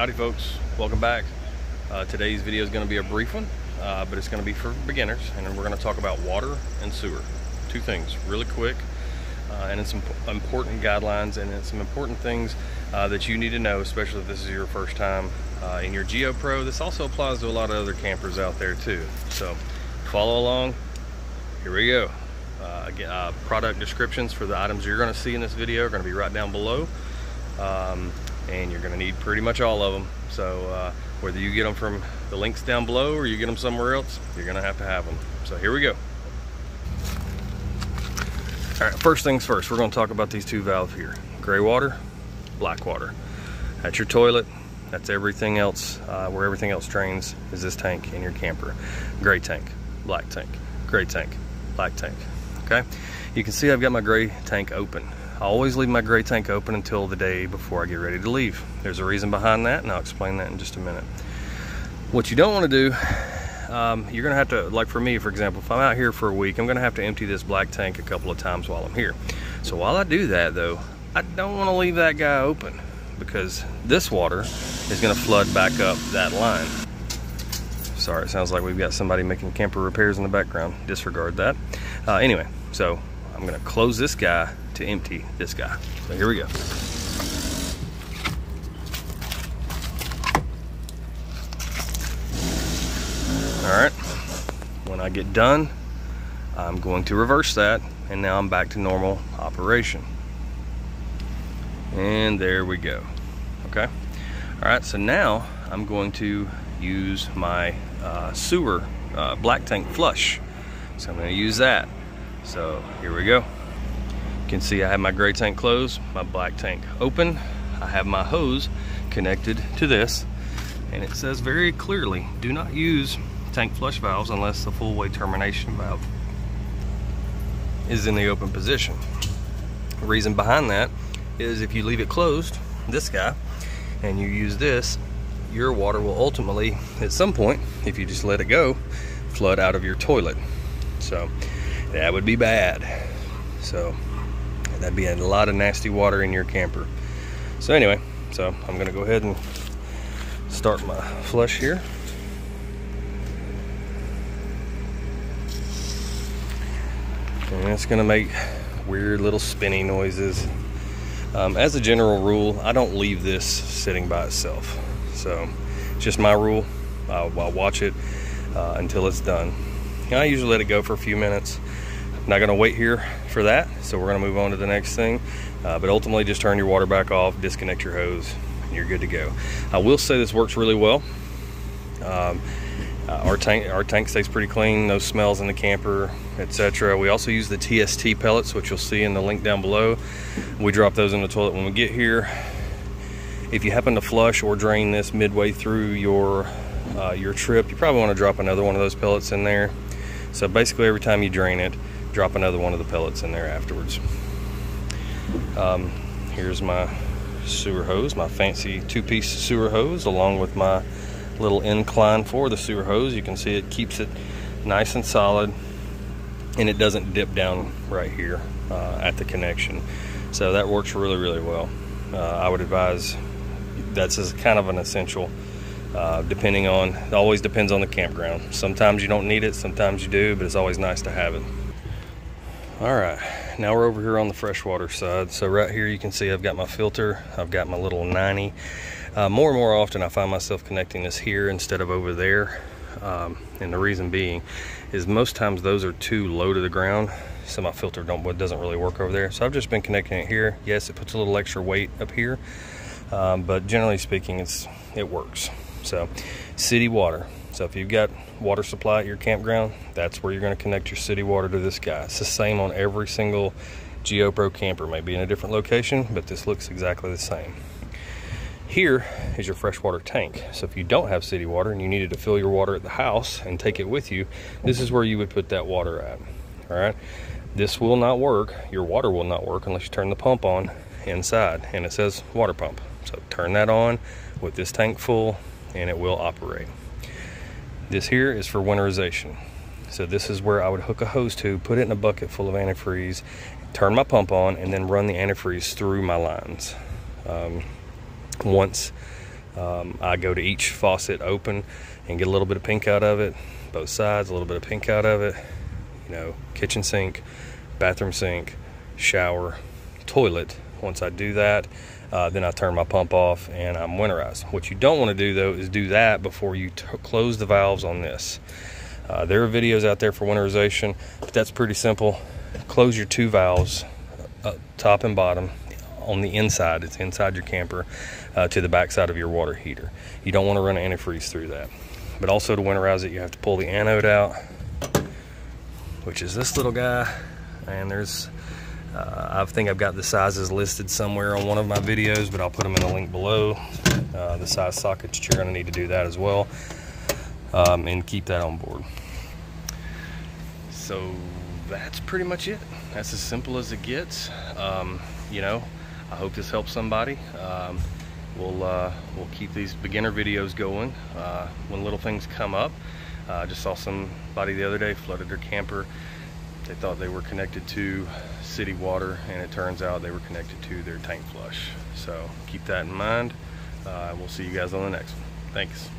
Howdy folks, welcome back. Uh, today's video is going to be a brief one, uh, but it's going to be for beginners and we're going to talk about water and sewer. Two things, really quick, uh, and it's some important guidelines and some important things uh, that you need to know, especially if this is your first time uh, in your GeoPro. This also applies to a lot of other campers out there too. So follow along, here we go. Uh, again, product descriptions for the items you're going to see in this video are going to be right down below. Um, and you're to need pretty much all of them. So uh, whether you get them from the links down below or you get them somewhere else, you're to have to have them. So here we go. All right, first things first, we're to talk about these two valves here. Gray water, black water. That's your toilet. That's everything else, uh, where everything else drains is this tank in your camper. Gray tank, black tank, gray tank, black tank, okay? You can see I've got my gray tank open. I always leave my gray tank open until the day before I get ready to leave. There's a reason behind that, and I'll explain that in just a minute. What you don't want to do, um, you're to have to, like for me, for example, if I'm out here for a week, I'm to have to empty this black tank a couple of times while I'm here. So while I do that, though, I don't want to leave that guy open because this water is to flood back up that line. Sorry, it sounds like we've got somebody making camper repairs in the background. Disregard that. Uh, anyway, so I'm to close this guy to empty this guy. So here we go. All right, when I get done, I'm going to reverse that and now I'm back to normal operation. And there we go, okay? All right, so now I'm going to use my uh, sewer uh, black tank flush. So I'm gonna use that. So here we go You can see I have my gray tank closed, my black tank open. I have my hose connected to this and it says very clearly, do not use tank flush valves unless the full weight termination valve is in the open position. The reason behind that is if you leave it closed, this guy, and you use this, your water will ultimately, at some point, if you just let it go, flood out of your toilet. So that would be bad. So That'd be a lot of nasty water in your camper. So anyway, so I'm gonna go ahead and start my flush here. And it's gonna make weird little spinny noises. Um, as a general rule, I don't leave this sitting by itself. So it's just my rule. I'll, I'll watch it uh, until it's done. I usually let it go for a few minutes not gonna wait here for that, so we're gonna move on to the next thing. Uh, but ultimately, just turn your water back off, disconnect your hose, and you're good to go. I will say this works really well. Um, uh, our tank our tank stays pretty clean, no smells in the camper, etc. We also use the TST pellets, which you'll see in the link down below. We drop those in the toilet when we get here. If you happen to flush or drain this midway through your uh, your trip, you probably want to drop another one of those pellets in there. So basically, every time you drain it, drop another one of the pellets in there afterwards. Um, here's my sewer hose, my fancy two-piece sewer hose, along with my little incline for the sewer hose. You can see it keeps it nice and solid, and it doesn't dip down right here uh, at the connection. So that works really, really well. Uh, I would advise that's kind of an essential. Uh, depending on, it always depends on the campground. Sometimes you don't need it, sometimes you do, but it's always nice to have it. All right, now we're over here on the freshwater side. So right here you can see I've got my filter, I've got my little 90. Uh, more and more often I find myself connecting this here instead of over there. Um, and the reason being is most times those are too low to the ground. So my filter don't, doesn't really work over there. So I've just been connecting it here. Yes, it puts a little extra weight up here. Um, but generally speaking, it's it works. So city water. So if you've got water supply at your campground, that's where you're going to connect your city water to this guy. It's the same on every single GeoPro camper, maybe in a different location, but this looks exactly the same. Here is your freshwater tank. So if you don't have city water and you needed to fill your water at the house and take it with you, this is where you would put that water at. All right. This will not work. Your water will not work unless you turn the pump on inside and it says water pump. So turn that on with this tank full and it will operate. This here is for winterization. So this is where I would hook a hose to, put it in a bucket full of antifreeze, turn my pump on, and then run the antifreeze through my lines. Um, once Um, I go to each faucet open and get a little bit of pink out of it, both sides, a little bit of pink out of it. You know, kitchen sink, bathroom sink, shower, toilet. Once I do that, uh, then I turn my pump off and I'm winterized. What you don't want to do though is do that before you close the valves on this. Uh, there are videos out there for winterization, but that's pretty simple. Close your two valves, uh, top and bottom, on the inside. It's inside your camper uh, to the backside of your water heater. You don't want to run antifreeze through that. But also to winterize it, you have to pull the anode out, which is this little guy. And there's, uh, I think I've got the sizes listed somewhere on one of my videos, but I'll put them in the link below. Uh, the size sockets, you're going to need to do that as well. Um, and keep that on board. So that's pretty much it. That's as simple as it gets. Um, you know, I hope this helps somebody. Um, we'll uh, we'll keep these beginner videos going uh, when little things come up. Uh, I just saw somebody the other day flooded their camper. They thought they were connected to city water, and it turns out they were connected to their tank flush. So keep that in mind. Uh, we'll see you guys on the next one. Thanks.